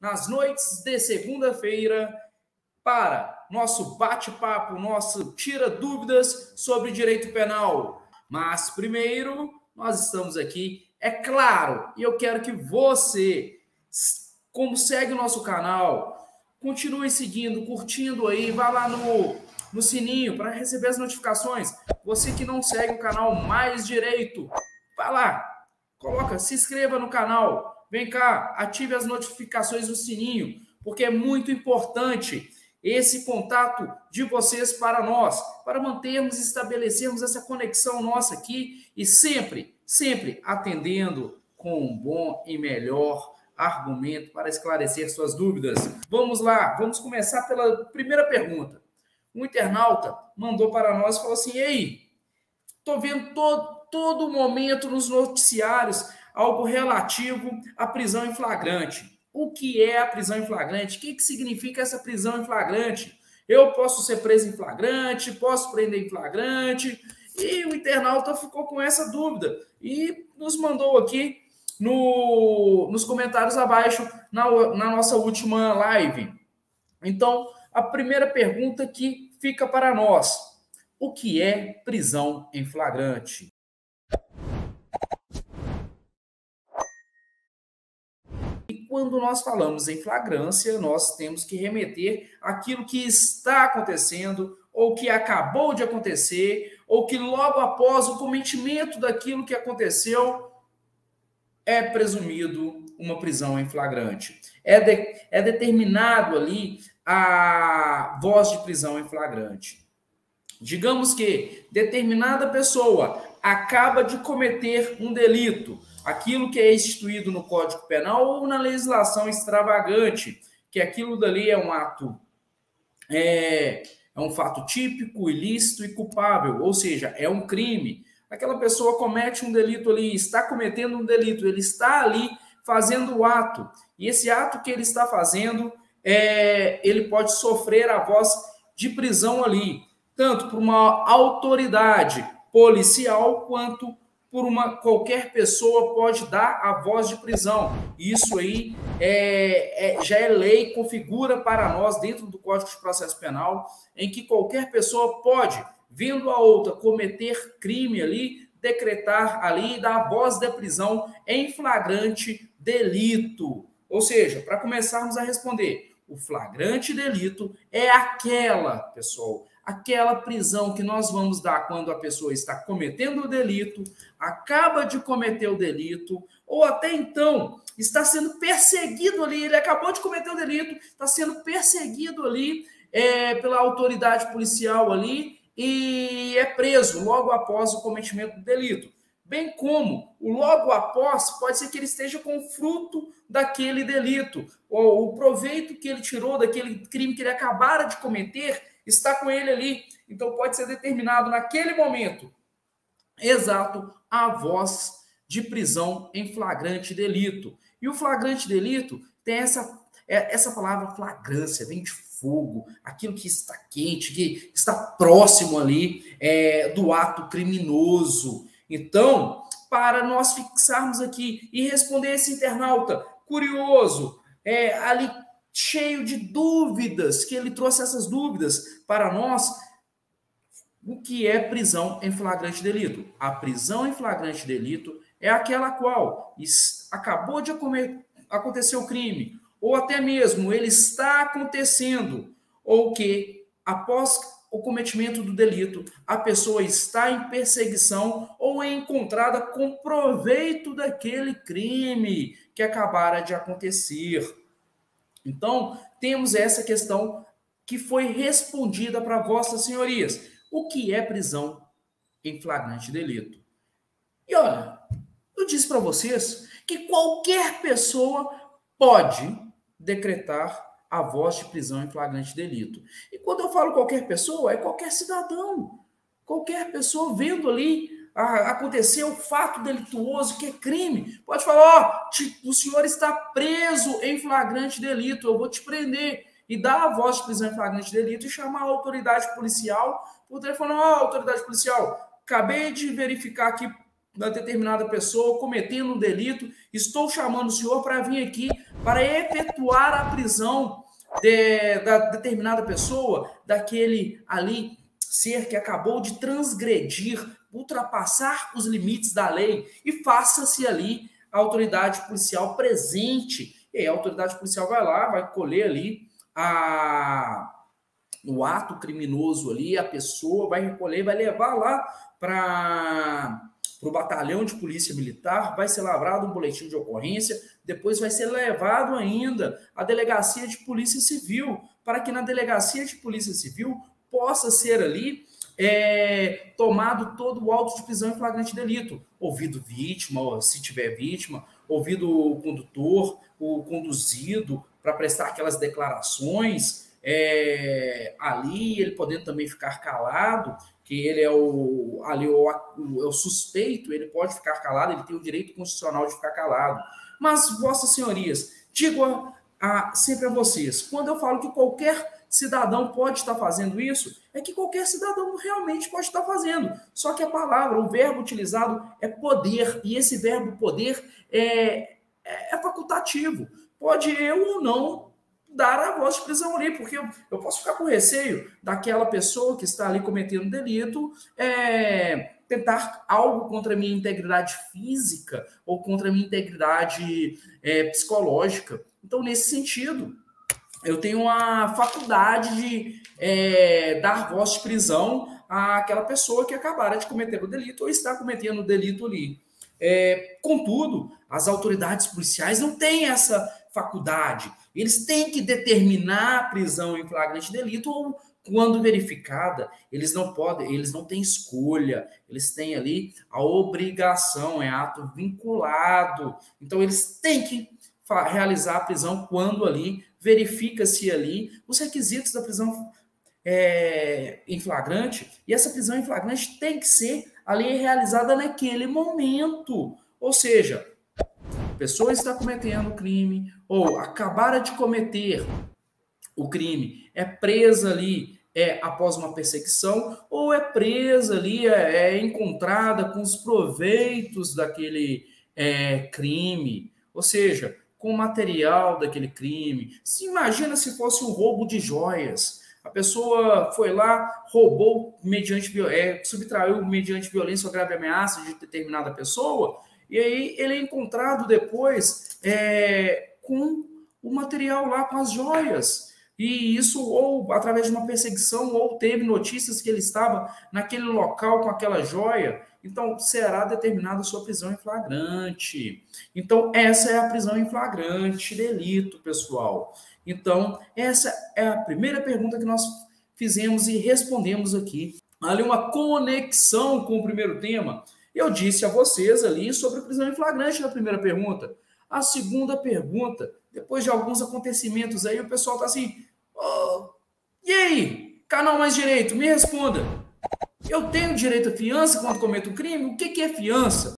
nas noites de segunda-feira para nosso bate-papo, nosso tira dúvidas sobre direito penal. Mas primeiro, nós estamos aqui, é claro, e eu quero que você, como segue o nosso canal, continue seguindo, curtindo aí, vá lá no, no sininho para receber as notificações. Você que não segue o canal Mais Direito, vá lá, coloca, se inscreva no canal, vem cá, ative as notificações do sininho, porque é muito importante esse contato de vocês para nós, para mantermos e estabelecermos essa conexão nossa aqui e sempre, sempre atendendo com um bom e melhor argumento para esclarecer suas dúvidas. Vamos lá, vamos começar pela primeira pergunta. Um internauta mandou para nós e falou assim: Ei, estou vendo todo, todo momento nos noticiários algo relativo à prisão em flagrante o que é a prisão em flagrante, o que, que significa essa prisão em flagrante. Eu posso ser preso em flagrante, posso prender em flagrante, e o internauta ficou com essa dúvida e nos mandou aqui no, nos comentários abaixo na, na nossa última live. Então, a primeira pergunta que fica para nós: o que é prisão em flagrante? Quando nós falamos em flagrância, nós temos que remeter aquilo que está acontecendo, ou que acabou de acontecer, ou que logo após o cometimento daquilo que aconteceu, é presumido uma prisão em flagrante. É, de, é determinado ali a voz de prisão em flagrante. Digamos que determinada pessoa acaba de cometer um delito aquilo que é instituído no Código Penal ou na legislação extravagante, que aquilo dali é um ato, é, é um fato típico, ilícito e culpável, ou seja, é um crime. Aquela pessoa comete um delito ali, está cometendo um delito, ele está ali fazendo o ato, e esse ato que ele está fazendo, é, ele pode sofrer a voz de prisão ali, tanto por uma autoridade policial quanto por uma qualquer pessoa pode dar a voz de prisão. Isso aí é, é, já é lei, configura para nós dentro do Código de Processo Penal, em que qualquer pessoa pode, vendo a outra cometer crime ali, decretar ali e dar a voz de prisão em flagrante delito. Ou seja, para começarmos a responder, o flagrante delito é aquela, pessoal, aquela prisão que nós vamos dar quando a pessoa está cometendo o delito, acaba de cometer o delito, ou até então está sendo perseguido ali, ele acabou de cometer o delito, está sendo perseguido ali é, pela autoridade policial ali e é preso logo após o cometimento do delito. Bem como o logo após pode ser que ele esteja com fruto daquele delito, ou o proveito que ele tirou daquele crime que ele acabara de cometer está com ele ali. Então pode ser determinado naquele momento exato a voz de prisão em flagrante delito. E o flagrante delito tem essa é, essa palavra flagrância, vem de fogo, aquilo que está quente, que está próximo ali é, do ato criminoso. Então, para nós fixarmos aqui e responder esse internauta curioso, é, ali cheio de dúvidas, que ele trouxe essas dúvidas para nós. O que é prisão em flagrante delito? A prisão em flagrante delito é aquela qual acabou de acontecer o crime, ou até mesmo ele está acontecendo, ou que após o cometimento do delito, a pessoa está em perseguição ou é encontrada com proveito daquele crime que acabara de acontecer. Então, temos essa questão que foi respondida para vossas senhorias. O que é prisão em flagrante delito? E olha, eu disse para vocês que qualquer pessoa pode decretar a voz de prisão em flagrante delito. E quando eu falo qualquer pessoa, é qualquer cidadão. Qualquer pessoa vendo ali acontecer o fato delituoso, que é crime, pode falar: ó, oh, o senhor está preso em flagrante delito, eu vou te prender. E dar a voz de prisão em flagrante delito e chamar a autoridade policial por telefone: ó, autoridade policial, acabei de verificar aqui uma determinada pessoa cometendo um delito, estou chamando o senhor para vir aqui para efetuar a prisão de, da determinada pessoa, daquele ali ser que acabou de transgredir, ultrapassar os limites da lei e faça-se ali a autoridade policial presente. E a autoridade policial vai lá, vai colher ali a, o ato criminoso ali, a pessoa vai recolher, vai levar lá para o batalhão de polícia militar, vai ser lavrado um boletim de ocorrência, depois vai ser levado ainda à delegacia de polícia civil, para que na delegacia de polícia civil possa ser ali é, tomado todo o auto de prisão em flagrante delito. Ouvido vítima, se tiver vítima, ouvido o condutor, o conduzido, para prestar aquelas declarações. É, ali, ele podendo também ficar calado, que ele é o, ali, o, o, é o suspeito, ele pode ficar calado, ele tem o direito constitucional de ficar calado. Mas, vossas senhorias, digo a, a, sempre a vocês, quando eu falo que qualquer cidadão pode estar fazendo isso, é que qualquer cidadão realmente pode estar fazendo. Só que a palavra, o verbo utilizado é poder, e esse verbo poder é, é, é facultativo. Pode eu ou não dar a voz de prisão ali, porque eu, posso ficar com receio daquela pessoa que está ali cometendo um delito é, tentar algo contra a minha integridade física ou contra a minha integridade é, psicológica. Então, nesse sentido, eu tenho a faculdade de é, dar voz de prisão àquela pessoa que acabara de cometer o delito ou está cometendo o delito ali. É, contudo, as autoridades policiais não têm essa faculdade. Eles têm que determinar a prisão em flagrante delito ou quando verificada, eles não podem, eles não têm escolha, eles têm ali a obrigação, é ato vinculado. Então eles têm que realizar a prisão quando ali verifica-se ali os requisitos da prisão é, em flagrante, e essa prisão em flagrante tem que ser ali realizada naquele momento. Ou seja, pessoa está cometendo crime ou acabara de cometer o crime, é presa ali é após uma perseguição ou é presa ali, é, é encontrada com os proveitos daquele é, crime, ou seja, com o material daquele crime. Se imagina se fosse um roubo de joias. A pessoa foi lá, roubou mediante é, subtraiu mediante violência ou grave ameaça de determinada pessoa e aí ele é encontrado depois é, com o material lá, com as joias. E isso ou através de uma perseguição, ou teve notícias que ele estava naquele local com aquela joia. Então, será determinada sua prisão em flagrante. Então, essa é a prisão em flagrante, delito, pessoal. Então, essa é a primeira pergunta que nós fizemos e respondemos aqui. Ali uma conexão com o primeiro tema. Eu disse a vocês ali sobre prisão em flagrante na primeira pergunta. A segunda pergunta, depois de alguns acontecimentos aí, o pessoal tá assim: oh, e aí, canal mais direito, me responda. Eu tenho direito à fiança quando cometo um crime? O que, que é fiança?